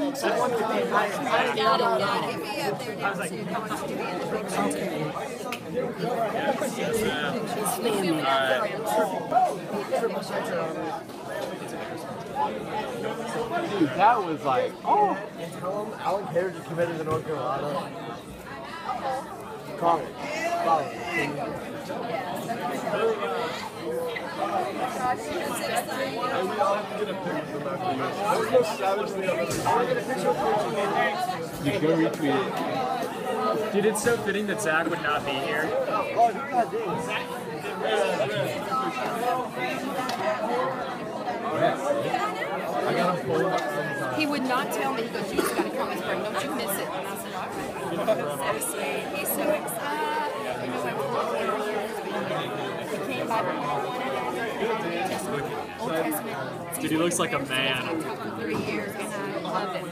Dude, that was like, oh. Tell him Allen Carriage is committed to North Carolina. Call it. Call it. You go retweet it. Dude, it's so fitting that Zach would not be here. He would not tell me. He goes, you just got to come and spring. Don't you miss it. And I said, all right. So sweet. He's so excited. He came by Old Testament. Dude, he looks like a I've man. taught for three years, and I love it.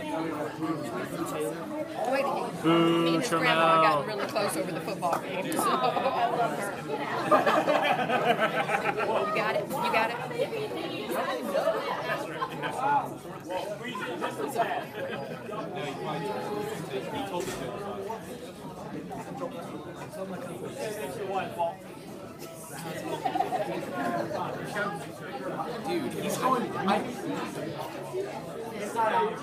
Wait, he, Boo, me and his grandma Chanel. got really close over the football game, so I love her. you got it? You got it? Going. I, I, I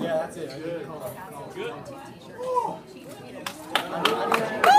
Yeah, that's it. Yeah!